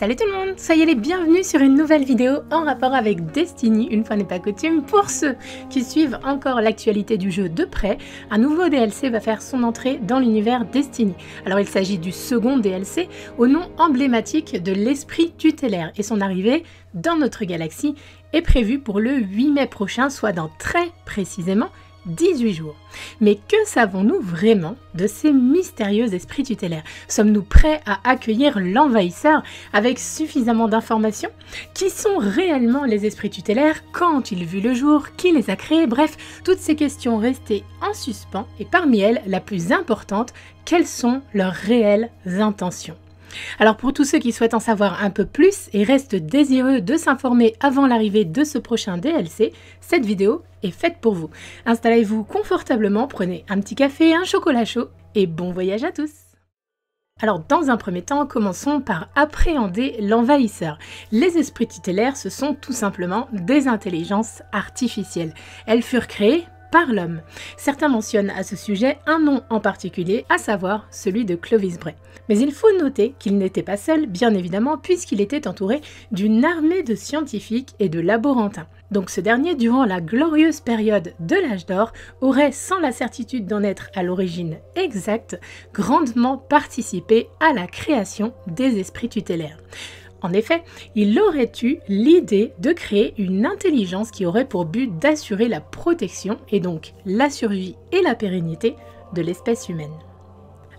Salut tout le monde, soyez les bienvenus sur une nouvelle vidéo en rapport avec Destiny, une fois n'est pas coutume. Pour ceux qui suivent encore l'actualité du jeu de près, un nouveau DLC va faire son entrée dans l'univers Destiny. Alors il s'agit du second DLC au nom emblématique de l'esprit tutélaire et son arrivée dans notre galaxie est prévue pour le 8 mai prochain, soit dans très précisément 18 jours. Mais que savons-nous vraiment de ces mystérieux esprits tutélaires? Sommes-nous prêts à accueillir l'envahisseur avec suffisamment d'informations? Qui sont réellement les esprits tutélaires? Quand ont-ils vu le jour? Qui les a créés? Bref, toutes ces questions restées en suspens. Et parmi elles, la plus importante, quelles sont leurs réelles intentions? Alors pour tous ceux qui souhaitent en savoir un peu plus et restent désireux de s'informer avant l'arrivée de ce prochain DLC, cette vidéo est faite pour vous. Installez-vous confortablement, prenez un petit café, un chocolat chaud et bon voyage à tous alors dans un premier temps, commençons par appréhender l'envahisseur. Les esprits tutélaires, ce sont tout simplement des intelligences artificielles. Elles furent créées par l'homme. Certains mentionnent à ce sujet un nom en particulier, à savoir celui de Clovis Bray. Mais il faut noter qu'il n'était pas seul, bien évidemment, puisqu'il était entouré d'une armée de scientifiques et de laborantins. Donc ce dernier, durant la glorieuse période de l'âge d'or, aurait, sans la certitude d'en être à l'origine exacte, grandement participé à la création des esprits tutélaires. En effet, il aurait eu l'idée de créer une intelligence qui aurait pour but d'assurer la protection et donc la survie et la pérennité de l'espèce humaine.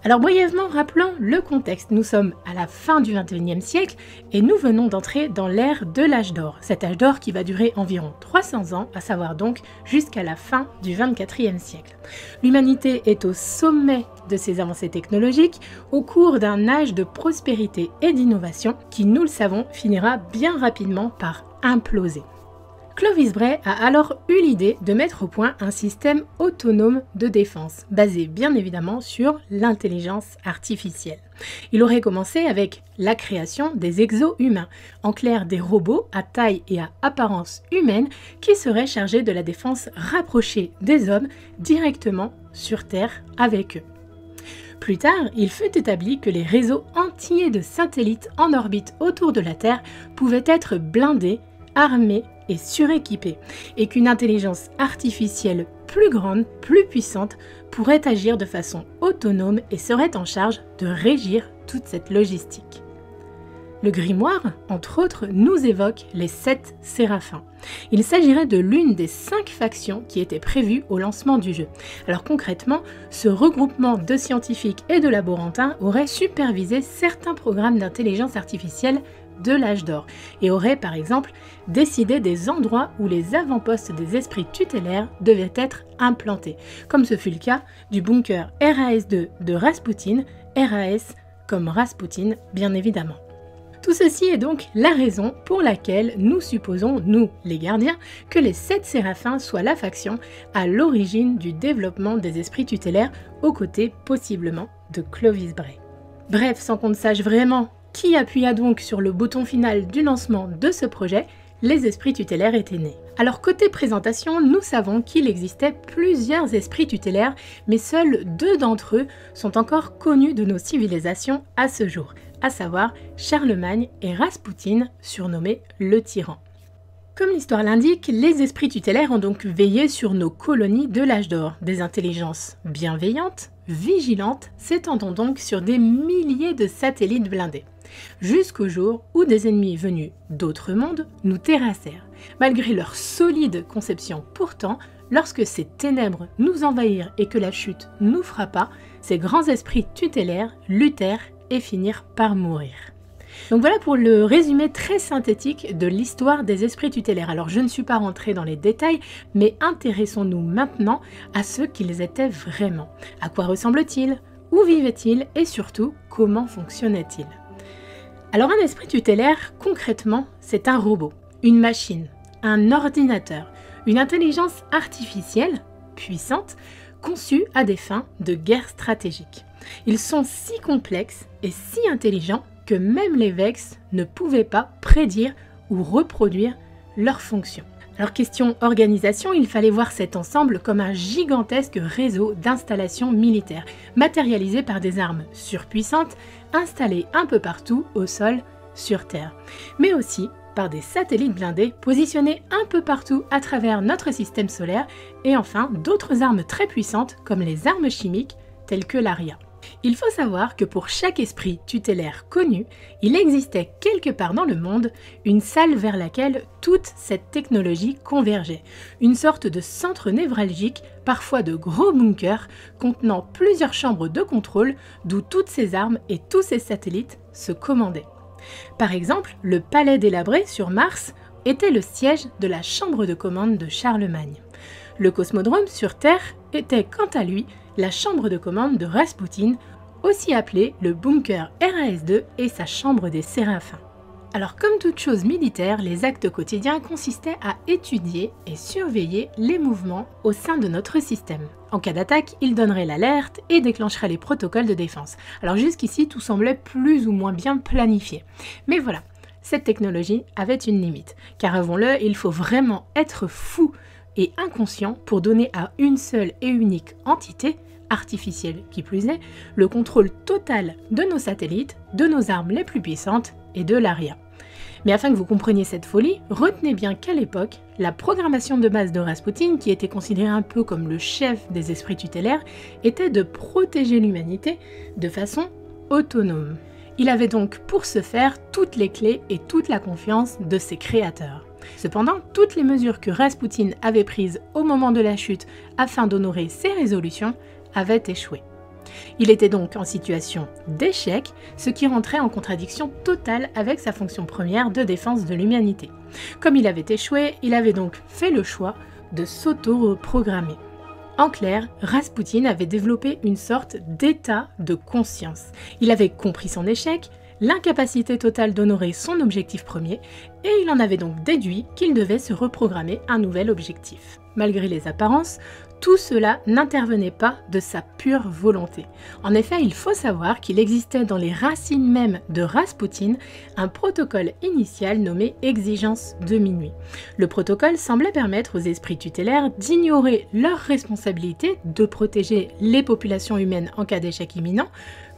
Alors brièvement, rappelons le contexte. Nous sommes à la fin du 21e siècle et nous venons d'entrer dans l'ère de l'âge d'or. Cet âge d'or qui va durer environ 300 ans, à savoir donc jusqu'à la fin du 24e siècle. L'humanité est au sommet de ses avancées technologiques au cours d'un âge de prospérité et d'innovation qui, nous le savons, finira bien rapidement par imploser. Clovis Bray a alors eu l'idée de mettre au point un système autonome de défense, basé bien évidemment sur l'intelligence artificielle. Il aurait commencé avec la création des exo-humains, en clair des robots à taille et à apparence humaine qui seraient chargés de la défense rapprochée des hommes directement sur Terre avec eux. Plus tard, il fut établi que les réseaux entiers de satellites en orbite autour de la Terre pouvaient être blindés, armés suréquipée et qu'une intelligence artificielle plus grande, plus puissante, pourrait agir de façon autonome et serait en charge de régir toute cette logistique. Le grimoire, entre autres, nous évoque les sept séraphins. Il s'agirait de l'une des cinq factions qui étaient prévues au lancement du jeu. Alors concrètement, ce regroupement de scientifiques et de laborantins aurait supervisé certains programmes d'intelligence artificielle de l'âge d'or et aurait par exemple décidé des endroits où les avant-postes des esprits tutélaires devaient être implantés, comme ce fut le cas du bunker RAS-2 de Rasputin, RAS comme Rasputin bien évidemment. Tout ceci est donc la raison pour laquelle nous supposons, nous les gardiens, que les sept séraphins soient la faction à l'origine du développement des esprits tutélaires aux côtés possiblement de Clovis Bray. Bref, sans qu'on ne sache vraiment qui appuya donc sur le bouton final du lancement de ce projet, les esprits tutélaires étaient nés. Alors côté présentation, nous savons qu'il existait plusieurs esprits tutélaires, mais seuls deux d'entre eux sont encore connus de nos civilisations à ce jour, à savoir Charlemagne et Rasputin, surnommé le tyran. Comme l'histoire l'indique, les esprits tutélaires ont donc veillé sur nos colonies de l'âge d'or, des intelligences bienveillantes, vigilantes, s'étendant donc sur des milliers de satellites blindés jusqu'au jour où des ennemis venus d'autres mondes nous terrassèrent. Malgré leur solide conception pourtant, lorsque ces ténèbres nous envahirent et que la chute nous frappa, ces grands esprits tutélaires luttèrent et finirent par mourir. Donc voilà pour le résumé très synthétique de l'histoire des esprits tutélaires. Alors je ne suis pas rentrée dans les détails, mais intéressons-nous maintenant à ce qu'ils étaient vraiment. À quoi ressemblent-ils Où vivaient-ils? Et surtout, comment fonctionnaient-ils? Alors un esprit tutélaire, concrètement, c'est un robot, une machine, un ordinateur, une intelligence artificielle puissante conçue à des fins de guerre stratégique. Ils sont si complexes et si intelligents même les Vex ne pouvaient pas prédire ou reproduire leurs fonctions. Alors question organisation, il fallait voir cet ensemble comme un gigantesque réseau d'installations militaires, matérialisé par des armes surpuissantes, installées un peu partout, au sol sur Terre, mais aussi par des satellites blindés positionnés un peu partout à travers notre système solaire et enfin d'autres armes très puissantes comme les armes chimiques telles que l'ARIA. Il faut savoir que pour chaque esprit tutélaire connu, il existait quelque part dans le monde une salle vers laquelle toute cette technologie convergeait, une sorte de centre névralgique, parfois de gros bunkers contenant plusieurs chambres de contrôle d'où toutes ces armes et tous ces satellites se commandaient. Par exemple, le palais délabré sur Mars était le siège de la chambre de commande de Charlemagne. Le cosmodrome sur Terre était quant à lui la chambre de commande de Rasputin, aussi appelé le bunker RAS-2 et sa chambre des séraphins. Alors comme toute chose militaire, les actes quotidiens consistaient à étudier et surveiller les mouvements au sein de notre système. En cas d'attaque, il donnerait l'alerte et déclencherait les protocoles de défense. Alors jusqu'ici, tout semblait plus ou moins bien planifié. Mais voilà, cette technologie avait une limite. Car avons-le, il faut vraiment être fou et inconscient pour donner à une seule et unique entité artificielle qui plus est, le contrôle total de nos satellites, de nos armes les plus puissantes et de l'ARIA. Mais afin que vous compreniez cette folie, retenez bien qu'à l'époque, la programmation de base de Rasputin, qui était considéré un peu comme le chef des esprits tutélaires, était de protéger l'humanité de façon autonome. Il avait donc pour ce faire toutes les clés et toute la confiance de ses créateurs. Cependant, toutes les mesures que Rasputin avait prises au moment de la chute afin d'honorer ses résolutions avaient échoué. Il était donc en situation d'échec, ce qui rentrait en contradiction totale avec sa fonction première de défense de l'humanité. Comme il avait échoué, il avait donc fait le choix de s'auto-reprogrammer. En clair, Rasputin avait développé une sorte d'état de conscience. Il avait compris son échec, l'incapacité totale d'honorer son objectif premier, et il en avait donc déduit qu'il devait se reprogrammer un nouvel objectif. Malgré les apparences, tout cela n'intervenait pas de sa pure volonté. En effet, il faut savoir qu'il existait dans les racines mêmes de Rasputin un protocole initial nommé exigence de minuit. Le protocole semblait permettre aux esprits tutélaires d'ignorer leur responsabilité de protéger les populations humaines en cas d'échec imminent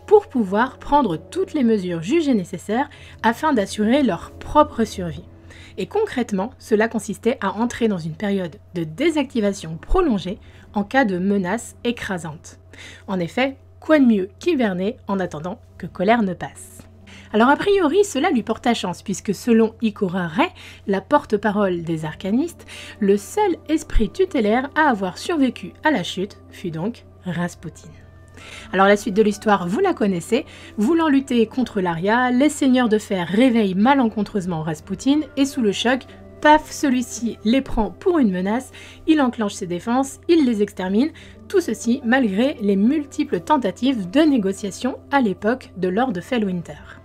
pour pouvoir prendre toutes les mesures jugées nécessaires afin d'assurer leur propre survie. Et concrètement, cela consistait à entrer dans une période de désactivation prolongée en cas de menace écrasante. En effet, quoi de mieux qu'hiverner en attendant que colère ne passe alors a priori, cela lui porta chance, puisque selon Ikora Ray, la porte-parole des arcanistes, le seul esprit tutélaire à avoir survécu à la chute fut donc Rasputin. Alors la suite de l'histoire, vous la connaissez. Voulant lutter contre l'Aria, les seigneurs de fer réveillent malencontreusement Rasputin et sous le choc, paf, celui-ci les prend pour une menace, il enclenche ses défenses, il les extermine, tout ceci malgré les multiples tentatives de négociation à l'époque de Lord Fellwinter.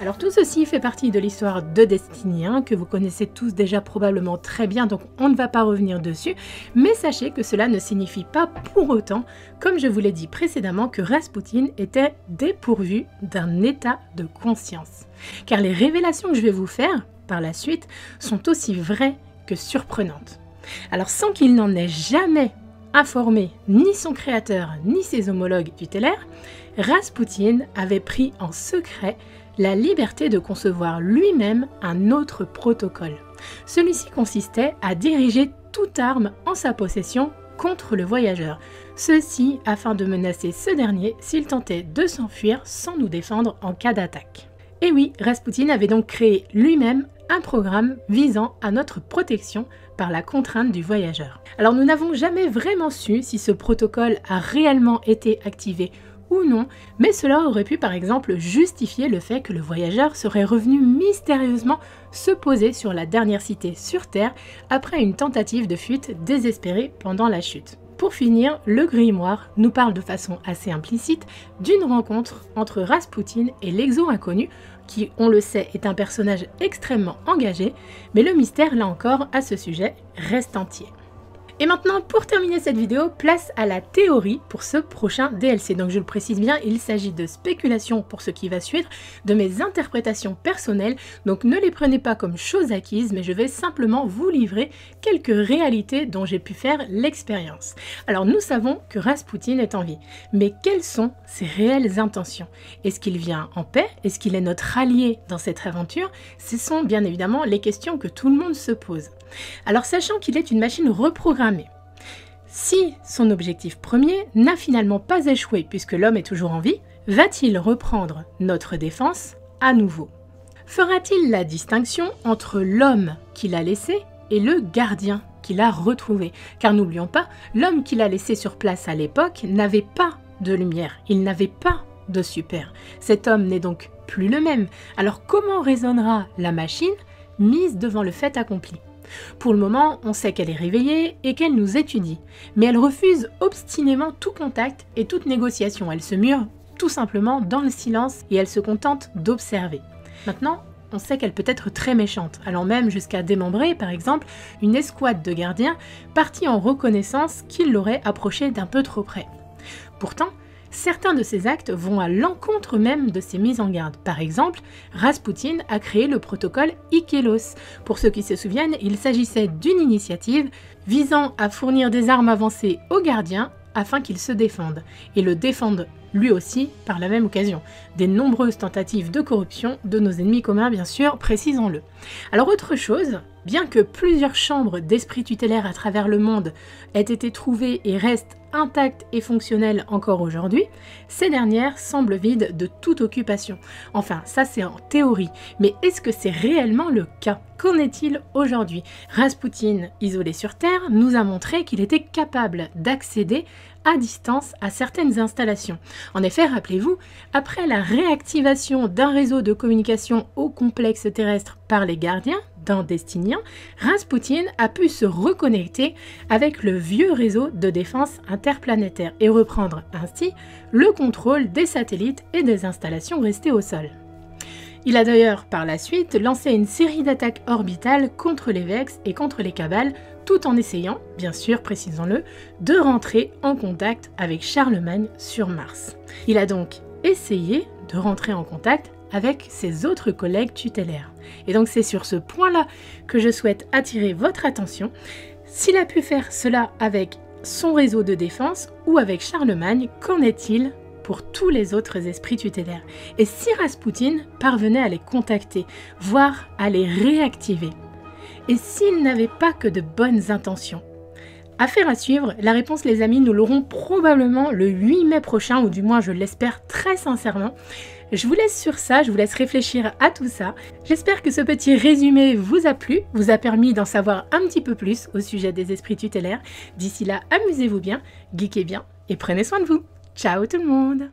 Alors tout ceci fait partie de l'histoire de Destiny que vous connaissez tous déjà probablement très bien, donc on ne va pas revenir dessus, mais sachez que cela ne signifie pas pour autant, comme je vous l'ai dit précédemment, que Rasputin était dépourvu d'un état de conscience. Car les révélations que je vais vous faire par la suite sont aussi vraies que surprenantes. Alors sans qu'il n'en ait jamais informé ni son créateur ni ses homologues tutélaires, Rasputin avait pris en secret la liberté de concevoir lui-même un autre protocole. Celui-ci consistait à diriger toute arme en sa possession contre le voyageur, ceci afin de menacer ce dernier s'il tentait de s'enfuir sans nous défendre en cas d'attaque. Et oui, Rasputin avait donc créé lui-même un programme visant à notre protection par la contrainte du voyageur. Alors nous n'avons jamais vraiment su si ce protocole a réellement été activé non, mais cela aurait pu par exemple justifier le fait que le voyageur serait revenu mystérieusement se poser sur la dernière cité sur Terre après une tentative de fuite désespérée pendant la chute. Pour finir, le grimoire nous parle de façon assez implicite d'une rencontre entre Rasputin et l'exo inconnu, qui, on le sait, est un personnage extrêmement engagé, mais le mystère, là encore, à ce sujet, reste entier. Et maintenant, pour terminer cette vidéo, place à la théorie pour ce prochain DLC. Donc je le précise bien, il s'agit de spéculations pour ce qui va suivre, de mes interprétations personnelles, donc ne les prenez pas comme choses acquises, mais je vais simplement vous livrer quelques réalités dont j'ai pu faire l'expérience. Alors nous savons que Rasputin est en vie, mais quelles sont ses réelles intentions? Est-ce qu'il vient en paix? Est-ce qu'il est notre allié dans cette aventure? Ce sont bien évidemment les questions que tout le monde se pose. Alors sachant qu'il est une machine reprogrammée, si son objectif premier n'a finalement pas échoué puisque l'homme est toujours en vie, va-t-il reprendre notre défense à nouveau? Fera-t-il la distinction entre l'homme qu'il a laissé et le gardien qu'il a retrouvé? Car n'oublions pas, l'homme qu'il a laissé sur place à l'époque n'avait pas de lumière, il n'avait pas de super. Cet homme n'est donc plus le même. Alors comment résonnera la machine mise devant le fait accompli? Pour le moment, on sait qu'elle est réveillée et qu'elle nous étudie, mais elle refuse obstinément tout contact et toute négociation. Elle se mure tout simplement dans le silence et elle se contente d'observer. Maintenant, on sait qu'elle peut être très méchante, allant même jusqu'à démembrer, par exemple, une escouade de gardiens partis en reconnaissance qu'ils l'auraient approchée d'un peu trop près. Pourtant, certains de ces actes vont à l'encontre même de ces mises en garde. Par exemple, Rasputin a créé le protocole Ikelos. Pour ceux qui se souviennent, il s'agissait d'une initiative visant à fournir des armes avancées aux gardiens afin qu'ils se défendent, et le défendent lui aussi par la même occasion. Des nombreuses tentatives de corruption de nos ennemis communs, bien sûr, précisons-le. Alors autre chose, bien que plusieurs chambres d'esprit tutélaire à travers le monde aient été trouvées et restent intactes et fonctionnelles encore aujourd'hui, ces dernières semblent vides de toute occupation. Enfin, ça c'est en théorie, mais est-ce que c'est réellement le cas? Qu'en est-il aujourd'hui? Rasputin, isolé sur Terre, nous a montré qu'il était capable d'accéder à distance à certaines installations. En effet, rappelez-vous, après la réactivation d'un réseau de communication au complexe terrestre par les gardiens d'un Destinien, Rasputin a pu se reconnecter avec le vieux réseau de défense interplanétaire et reprendre ainsi le contrôle des satellites et des installations restées au sol. Il a d'ailleurs par la suite lancé une série d'attaques orbitales contre les Vex et contre les Cabales, tout en essayant, bien sûr précisons-le, de rentrer en contact avec Charlemagne sur Mars. Il a donc essayé de rentrer en contact avec ses autres collègues tutélaires. Et donc c'est sur ce point-là que je souhaite attirer votre attention. S'il a pu faire cela avec son réseau de défense ou avec Charlemagne, qu'en est-il pour tous les autres esprits tutélaires? Et si Rasputin parvenait à les contacter, voire à les réactiver? Et s'il n'avait pas que de bonnes intentions Affaire à suivre, la réponse les amis, nous l'aurons probablement le 8 mai prochain, ou du moins je l'espère très sincèrement. Je vous laisse sur ça, je vous laisse réfléchir à tout ça. J'espère que ce petit résumé vous a plu, vous a permis d'en savoir un petit peu plus au sujet des esprits tutélaires. D'ici là, amusez-vous bien, geekez bien et prenez soin de vous. Ciao tout le monde